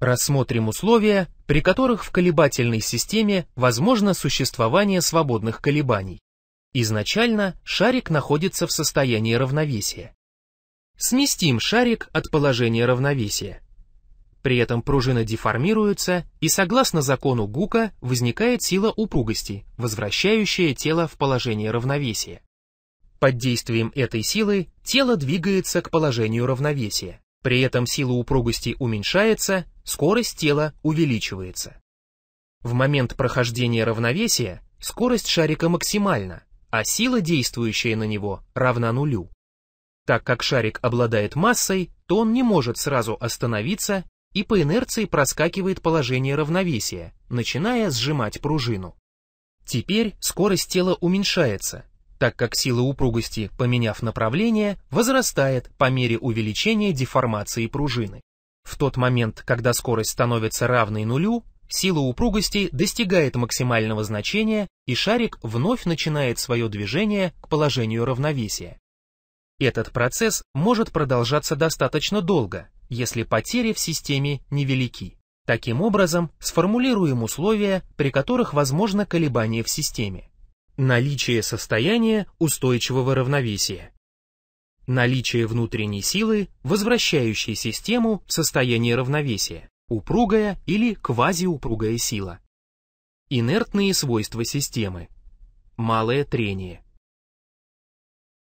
Рассмотрим условия, при которых в колебательной системе возможно существование свободных колебаний. Изначально шарик находится в состоянии равновесия. Сместим шарик от положения равновесия. При этом пружина деформируется, и согласно закону Гука возникает сила упругости, возвращающая тело в положение равновесия. Под действием этой силы тело двигается к положению равновесия. При этом сила упругости уменьшается, скорость тела увеличивается. В момент прохождения равновесия скорость шарика максимальна, а сила, действующая на него, равна нулю. Так как шарик обладает массой, то он не может сразу остановиться и по инерции проскакивает положение равновесия, начиная сжимать пружину. Теперь скорость тела уменьшается, так как сила упругости, поменяв направление, возрастает по мере увеличения деформации пружины. В тот момент, когда скорость становится равной нулю, сила упругости достигает максимального значения, и шарик вновь начинает свое движение к положению равновесия. Этот процесс может продолжаться достаточно долго, если потери в системе невелики. Таким образом, сформулируем условия, при которых возможно колебание в системе. Наличие состояния устойчивого равновесия. Наличие внутренней силы, возвращающей систему в состояние равновесия, упругая или квазиупругая сила. Инертные свойства системы. Малое трение.